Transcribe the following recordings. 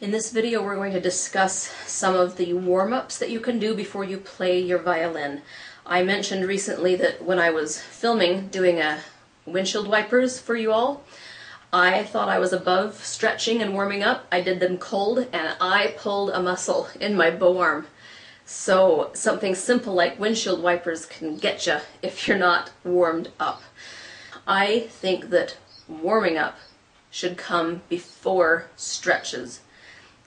In this video we're going to discuss some of the warm-ups that you can do before you play your violin. I mentioned recently that when I was filming doing a windshield wipers for you all, I thought I was above stretching and warming up. I did them cold and I pulled a muscle in my bow arm. So something simple like windshield wipers can get you if you're not warmed up. I think that warming up should come before stretches.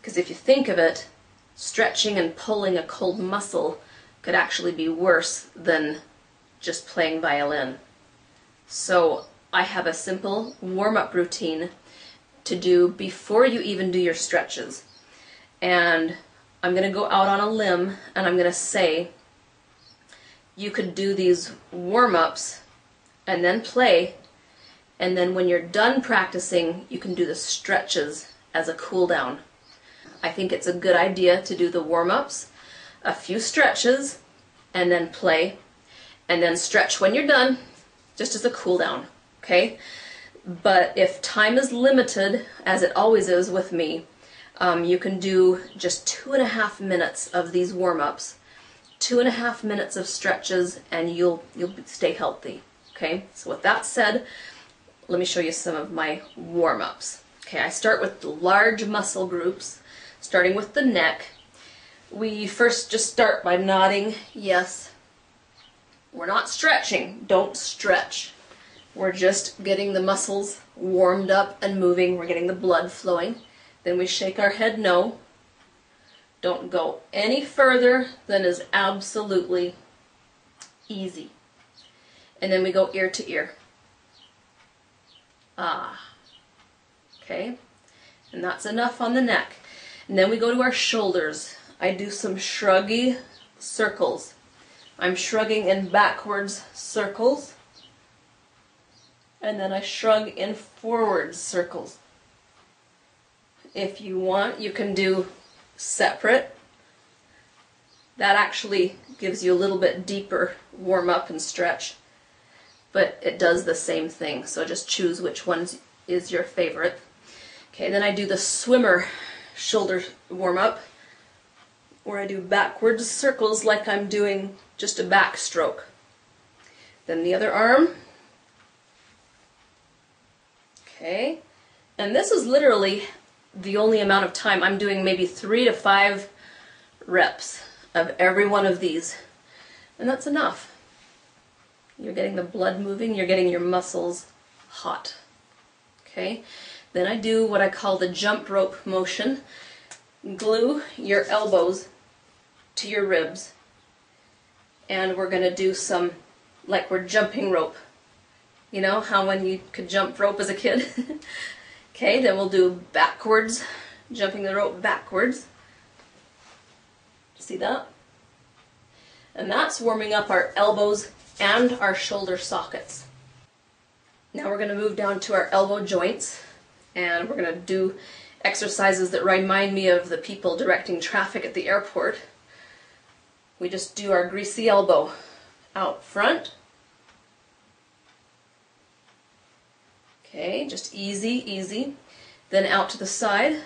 Because if you think of it, stretching and pulling a cold muscle could actually be worse than just playing violin. So I have a simple warm-up routine to do before you even do your stretches. And I'm going to go out on a limb and I'm going to say you could do these warm-ups and then play and then when you're done practicing you can do the stretches as a cool down. I think it's a good idea to do the warm-ups, a few stretches, and then play, and then stretch when you're done, just as a cool down, okay? But if time is limited, as it always is with me, um, you can do just two and a half minutes of these warm-ups, two and a half minutes of stretches, and you'll you'll stay healthy. Okay. So with that said, let me show you some of my warm-ups. Okay, I start with large muscle groups starting with the neck. We first just start by nodding yes. We're not stretching. Don't stretch. We're just getting the muscles warmed up and moving. We're getting the blood flowing. Then we shake our head no. Don't go any further than is absolutely easy. And then we go ear to ear. Ah. Okay. And that's enough on the neck. And then we go to our shoulders. I do some shruggy circles. I'm shrugging in backwards circles. And then I shrug in forward circles. If you want, you can do separate. That actually gives you a little bit deeper warm up and stretch. But it does the same thing, so just choose which one is your favorite. Okay, then I do the swimmer shoulder warm up where I do backwards circles like I'm doing just a backstroke. Then the other arm. Okay. And this is literally the only amount of time. I'm doing maybe three to five reps of every one of these. And that's enough. You're getting the blood moving, you're getting your muscles hot. Okay. Then I do what I call the jump rope motion. Glue your elbows to your ribs. And we're going to do some, like we're jumping rope. You know how when you could jump rope as a kid? okay, then we'll do backwards, jumping the rope backwards. See that? And that's warming up our elbows and our shoulder sockets. Now we're going to move down to our elbow joints and we're going to do exercises that remind me of the people directing traffic at the airport. We just do our greasy elbow out front. Okay, just easy, easy. Then out to the side.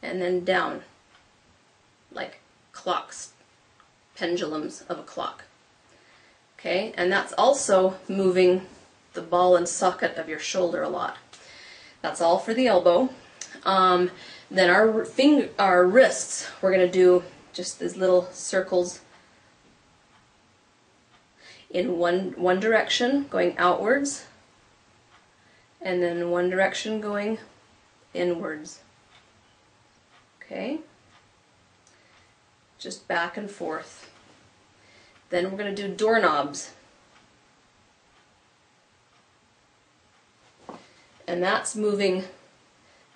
And then down, like clocks, pendulums of a clock. Okay, and that's also moving the ball and socket of your shoulder a lot. That's all for the elbow. Um, then our finger, our wrists, we're going to do just these little circles in one one direction going outwards and then one direction going inwards. Okay? Just back and forth. Then we're going to do doorknobs. And that's moving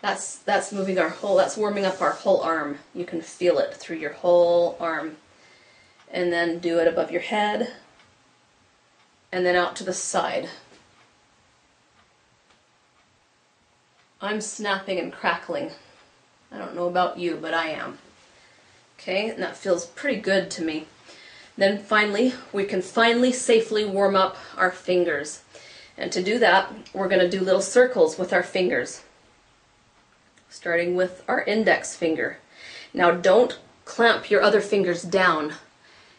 that's that's moving our whole that's warming up our whole arm. You can feel it through your whole arm. And then do it above your head. And then out to the side. I'm snapping and crackling. I don't know about you but I am. Okay and that feels pretty good to me. Then finally we can finally safely warm up our fingers And to do that, we're going to do little circles with our fingers, starting with our index finger. Now don't clamp your other fingers down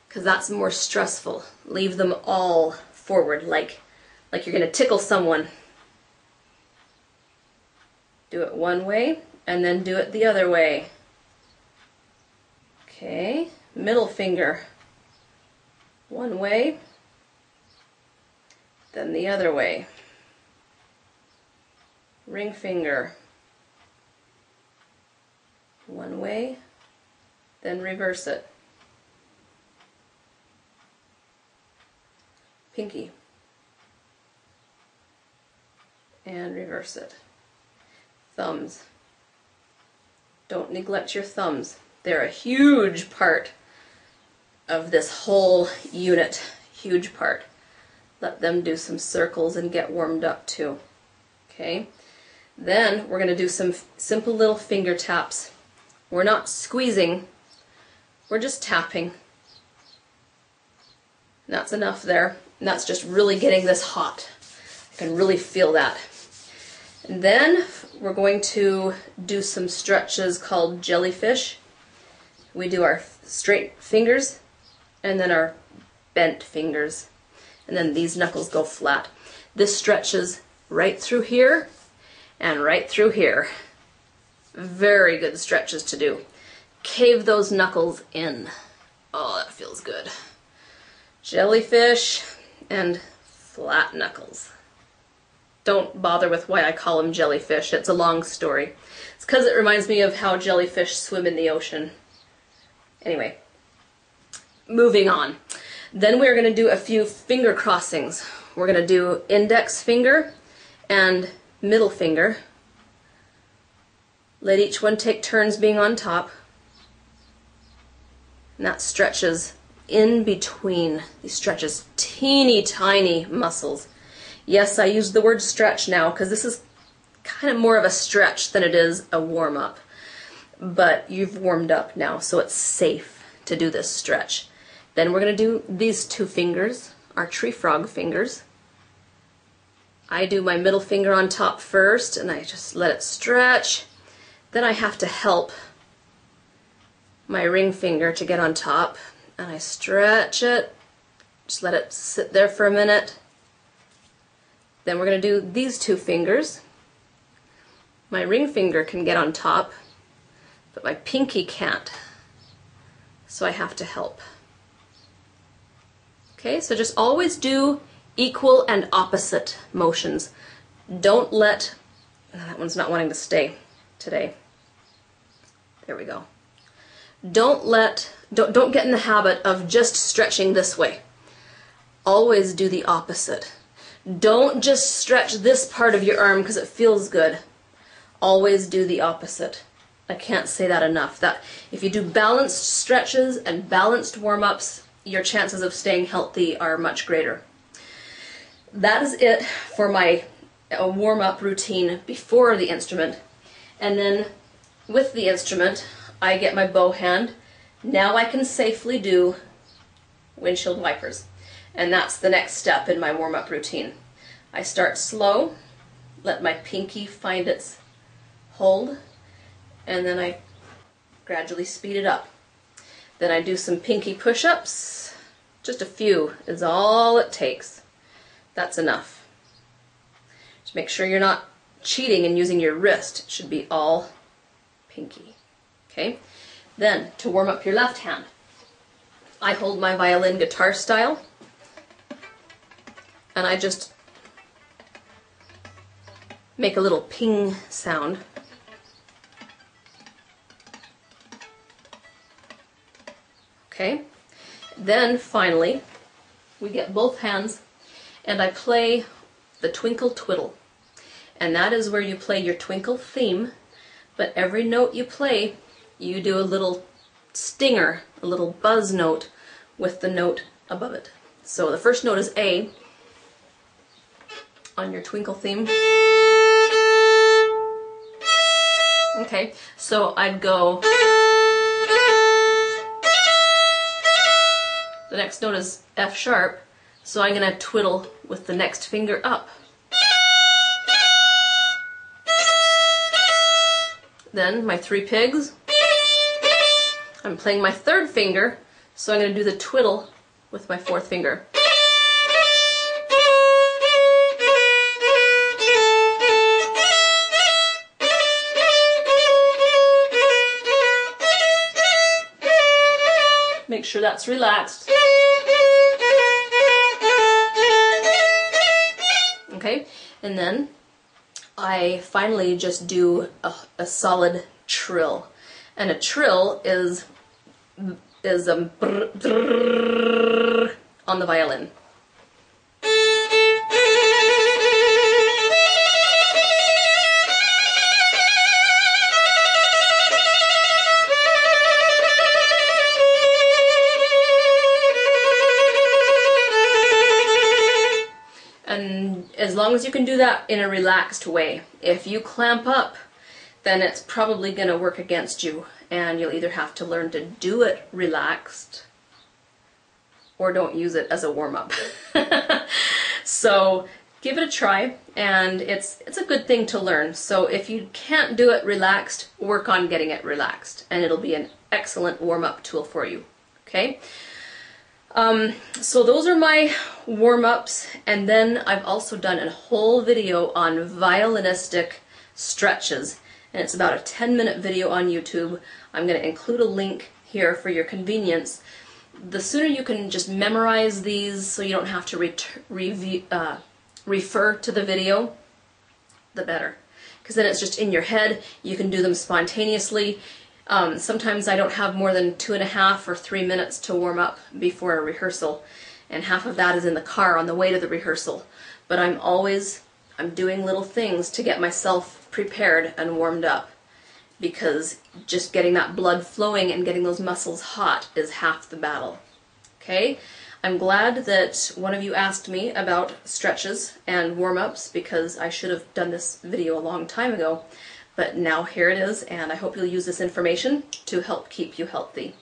because that's more stressful. Leave them all forward like, like you're going to tickle someone. Do it one way and then do it the other way. Okay, middle finger one way, then the other way. Ring finger one way, then reverse it. Pinky. And reverse it. Thumbs. Don't neglect your thumbs. They're a huge part of this whole unit. Huge part. Let them do some circles and get warmed up too. Okay. Then we're going to do some simple little finger taps. We're not squeezing, we're just tapping. And that's enough there. And that's just really getting this hot. I can really feel that. And then we're going to do some stretches called jellyfish. We do our straight fingers and then our bent fingers. And then these knuckles go flat. This stretches right through here and right through here. Very good stretches to do. Cave those knuckles in. Oh, that feels good. Jellyfish and flat knuckles. Don't bother with why I call them jellyfish. It's a long story. It's because it reminds me of how jellyfish swim in the ocean. Anyway, moving on. Then we're going to do a few finger crossings. We're going to do index finger and middle finger. Let each one take turns being on top. And that stretches in between. These stretches teeny tiny muscles. Yes, I use the word stretch now because this is kind of more of a stretch than it is a warm up. But you've warmed up now, so it's safe to do this stretch. Then we're going to do these two fingers, our tree frog fingers. I do my middle finger on top first and I just let it stretch. Then I have to help my ring finger to get on top and I stretch it. Just let it sit there for a minute. Then we're going to do these two fingers. My ring finger can get on top, but my pinky can't. So I have to help. Okay, so just always do equal and opposite motions. Don't let, uh, that one's not wanting to stay today. There we go. Don't let, don't, don't get in the habit of just stretching this way. Always do the opposite. Don't just stretch this part of your arm because it feels good. Always do the opposite. I can't say that enough. That if you do balanced stretches and balanced warm-ups, your chances of staying healthy are much greater. That is it for my uh, warm up routine before the instrument. And then with the instrument, I get my bow hand. Now I can safely do windshield wipers. And that's the next step in my warm up routine. I start slow, let my pinky find its hold, and then I gradually speed it up. Then I do some pinky push-ups. Just a few is all it takes. That's enough. Just make sure you're not cheating and using your wrist. It should be all pinky. Okay? Then, to warm up your left hand, I hold my violin guitar style and I just make a little ping sound Okay, then finally we get both hands and I play the Twinkle Twiddle. And that is where you play your twinkle theme, but every note you play, you do a little stinger, a little buzz note with the note above it. So the first note is A on your twinkle theme. Okay, so I'd go The next note is F sharp, So I'm going to twiddle with the next finger up. Then my three pigs. I'm playing my third finger, so I'm going to do the twiddle with my fourth finger. Make sure that's relaxed. Okay, and then I finally just do a, a solid trill. And a trill is is a brr, brr, on the violin. As long as you can do that in a relaxed way, if you clamp up, then it's probably going to work against you, and you'll either have to learn to do it relaxed or don't use it as a warm up. so give it a try, and it's it's a good thing to learn. So if you can't do it relaxed, work on getting it relaxed, and it'll be an excellent warm up tool for you. Okay. Um, so those are my warm-ups and then I've also done a whole video on violinistic stretches and it's about a 10 minute video on YouTube. I'm going to include a link here for your convenience. The sooner you can just memorize these so you don't have to uh, refer to the video, the better. Because then it's just in your head, you can do them spontaneously, um, sometimes I don't have more than two and a half or three minutes to warm up before a rehearsal, and half of that is in the car on the way to the rehearsal. But I'm always I'm doing little things to get myself prepared and warmed up because just getting that blood flowing and getting those muscles hot is half the battle. Okay? I'm glad that one of you asked me about stretches and warm-ups because I should have done this video a long time ago. But now here it is, and I hope you'll use this information to help keep you healthy.